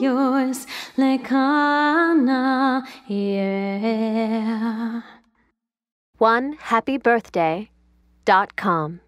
yours, Lekana, yeah. One happy birthday dot com.